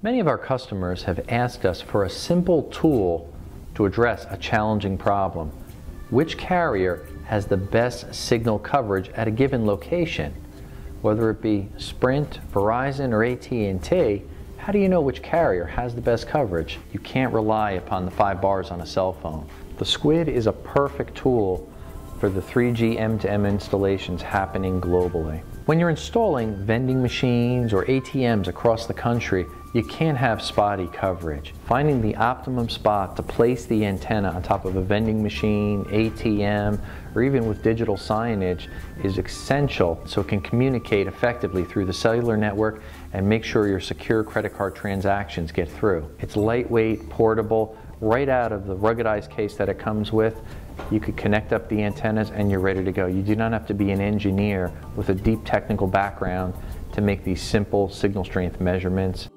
Many of our customers have asked us for a simple tool to address a challenging problem. Which carrier has the best signal coverage at a given location? Whether it be Sprint, Verizon, or AT&T, how do you know which carrier has the best coverage? You can't rely upon the five bars on a cell phone. The Squid is a perfect tool for the 3G M2M installations happening globally. When you're installing vending machines or ATMs across the country, you can't have spotty coverage. Finding the optimum spot to place the antenna on top of a vending machine, ATM, or even with digital signage is essential so it can communicate effectively through the cellular network and make sure your secure credit card transactions get through. It's lightweight, portable, right out of the ruggedized case that it comes with. You could connect up the antennas and you're ready to go. You do not have to be an engineer with a deep technical background to make these simple signal strength measurements.